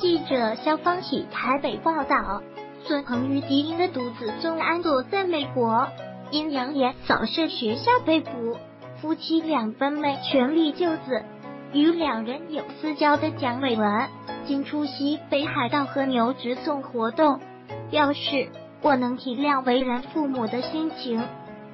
记者肖芳喜台北报道，孙鹏与迪英的独子孙安朵在美国因扬言扫射学校被捕，夫妻俩奔美全力救子。与两人有私交的蒋伟文今出席北海道和牛直送活动，表示我能体谅为人父母的心情，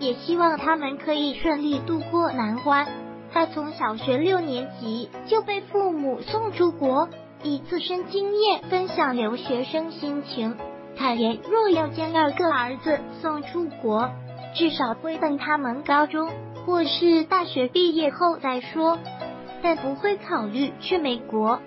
也希望他们可以顺利度过难关。他从小学六年级就被父母送出国，以自身经验分享留学生心情，坦言若要将二个儿子送出国，至少会等他们高中或是大学毕业后再说。但不会考虑去美国，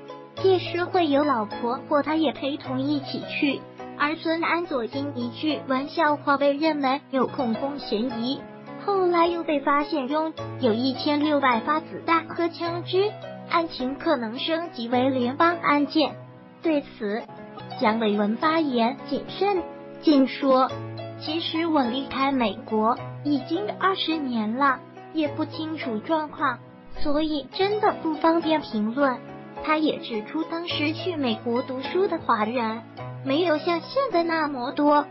届时会有老婆或他也陪同一起去。儿孙安佐因一句玩笑话被认为有恐攻嫌疑，后来又被发现拥有一千六百发子弹和枪支，案情可能升级为联邦案件。对此，蒋伟文发言谨慎，竟说：“其实我离开美国已经二十年了，也不清楚状况。”所以真的不方便评论。他也指出，当时去美国读书的华人没有像现在那么多，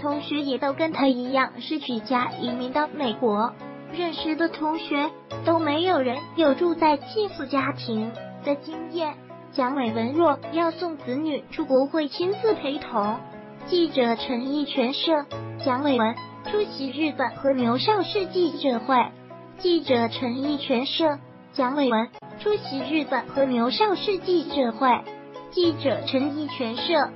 同学也都跟他一样是举家移民到美国。认识的同学都没有人有住在寄宿家庭的经验。蒋伟文若要送子女出国，会亲自陪同。记者陈义全社，蒋伟文出席日本和牛邵氏记者会。记者陈义全社蒋伟文出席日本和牛邵氏记者会。记者陈义全社